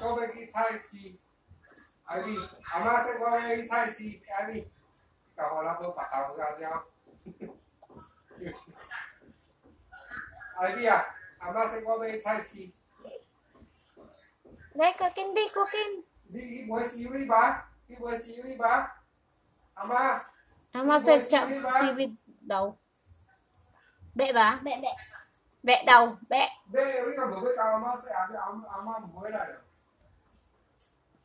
ગમે એ થાય છે આવી અમાસે ગમે એ થાય છે આવી કાવલા đi પતાવ ગાજા આવી આ અમાસે ગમે એ થાય છે Này cô kinh đi có kinh. Đi đi buổi xíu đi bà, đi buổi xíu đi bà. à Ama sẽ chậm xíu đi đầu. Bẹ bà, bẹ bẹ. Bẹ đầu, bẹ. Bẹ, bây giờ bữa bữa tao ama sẽ ăn, ăn, ăn, ăn ama mới lại.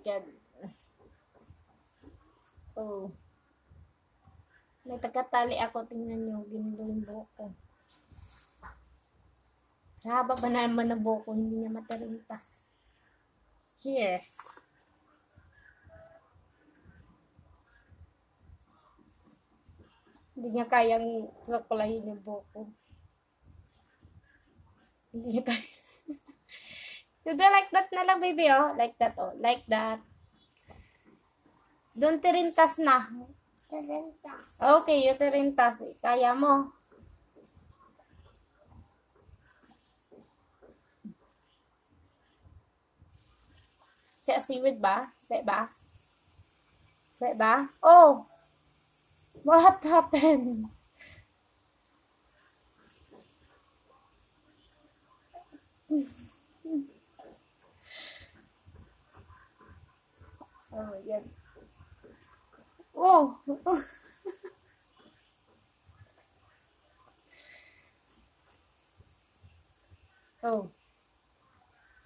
God. Oh. May tagatali ako. Tingnan nyo. Ginulo yung buhok ko. Sa haba ba naman ng buhok ko, hindi niya matarintas. Here. Hindi niya kayang sukulahin yung buhok ko. Hindi niya kaya. Do like that na lang, baby, oh. Like that, oh. Like that. Doon tirintas na. Okay, yung tirintas. Kaya mo. Siya seaweed ba? Be ba? Be ba? Oh! What happened? God. Oh! oh.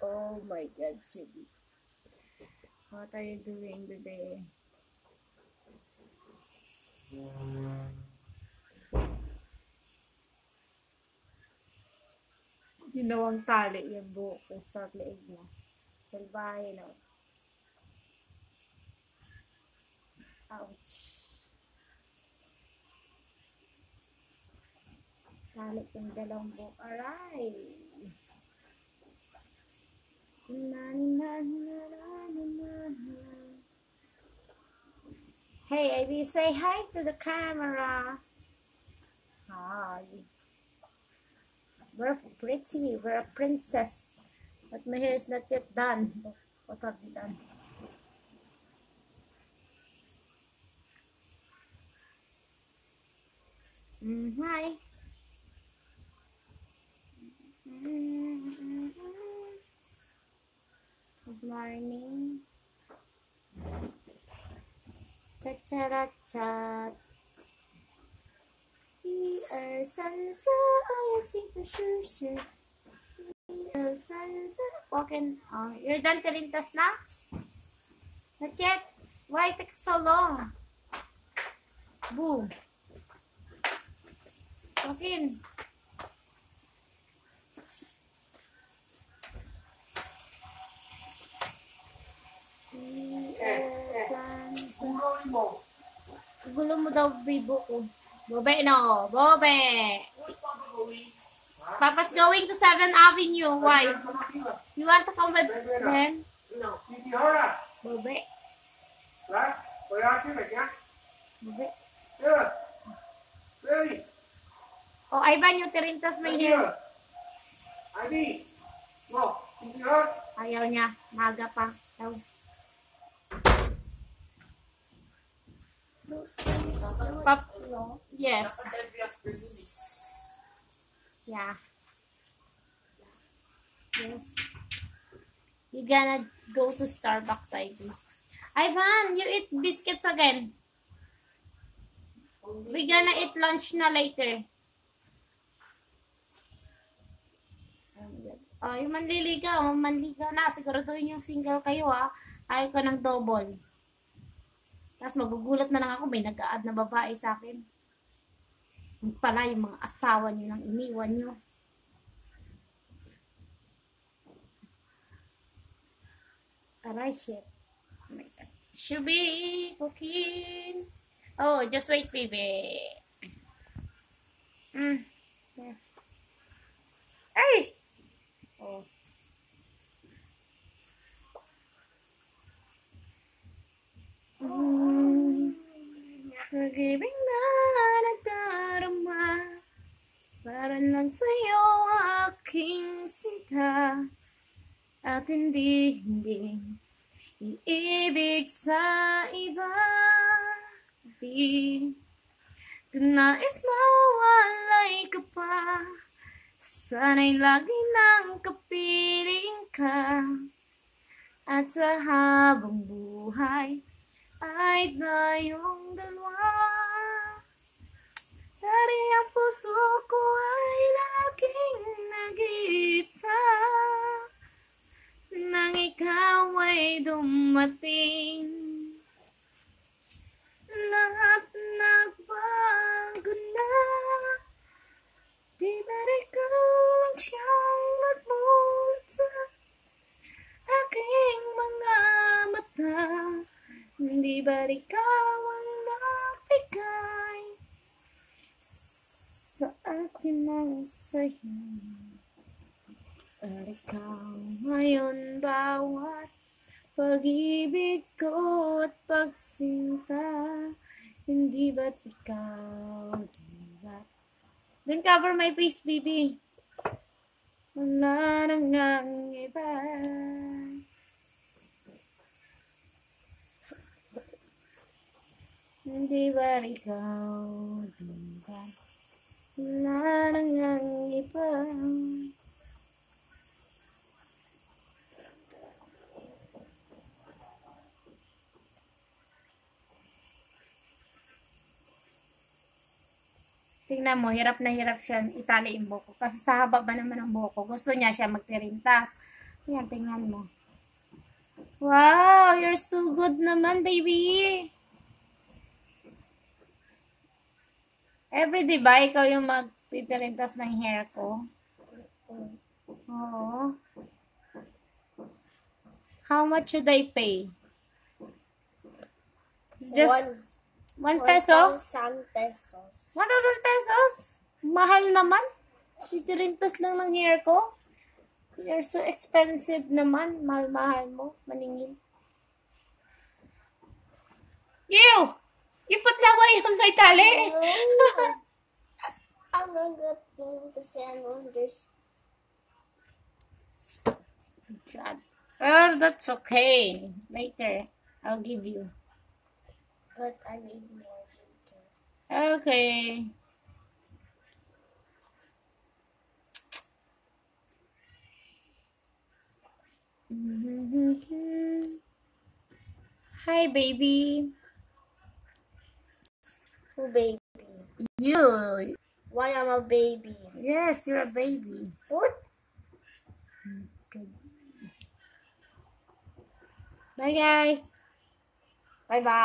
Oh my god, Sibby. What are you doing today? Ginawang tali yung buhok ko sa leeg mo. Salbahe na. Ouch. Tali yung dalawang buhok. Na. Hey, Ivy, say hi to the camera. Hi. We're pretty. We're a princess. But my hair is not yet done. What have you done? morning. Cha-cha-ra-chat. We are sansa, I sing the sushi. We are sansa, walking on. Oh, you're done ka na? Na-check? Why it takes so long? Boom. Walking. Okay. Gulong mo. Mo daw, bibo ko. Bobe, no. Bobe. Papa's going to 7th Avenue. Why? You want to come with hỏi à? Bobe. Bobe. Chưa? Đây, O, Ivan, yung tirintas may hair. Ayaw niya. Maga pa. Daw. Pap yes. Yeah. Yes. You gonna go to Starbucks, I. Ivan, you eat biscuits again. We gonna eat lunch na later. Oh, yung manliligaw, manligaw na. Siguraduhin yung single kayo ha. Ayaw ko ng double. Tapos magugulat na lang ako, may nag-add na babae sa akin. Yung pala yung mga asawa niyo nang iniwan niyo. Aray, shit. Oh my God. Shubi, cooking. Oh, just wait, baby. Mm. Yeah. Ay! Oh. Mm. Pag-ibig na nagdarama Para lang sa'yo aking sinta At hindi, hindi Iibig sa iba. Di Nais mawalay ka pa. Sana'y lagi nang kapiling ka. At sa habang buhay Ay tayong dalawa Dari ang puso ko ay laging nag-iisa Nang ikaw ay dumating. Lahat sa akin ng sayo At ikaw ngayon bawat pag-ibig ko at pagsinta Hindi ba't ikaw, di ba't Then cover my face, baby. Wala nang ang iba. Hindi ba ikaw, di ba? Wala nang. Tingnan mo, hirap na hirap siya itali yung buhok ko. Kasi sa haba ba naman ang buhok gusto niya siya magtirintas. Yan, tingnan mo. Wow, you're so good naman, baby. Everyday ba, ikaw yung magtitirintas ng hair ko? Oo. How much should I pay? Just one, peso? 1,000 pesos. 1,000 pesos? Mahal naman. Titirintas lang ng hair ko. You're so expensive naman. Mahal-mahal mo. Maningin. You! You put laway yung may tali. I'm not good kasi ano, there's God. Oh, that's okay. Later, I'll give you. but I need more later. Okay. Hi, baby. Who baby? You. Why I'm a baby? Yes, you're a baby. What? Bye, guys. Bye bye.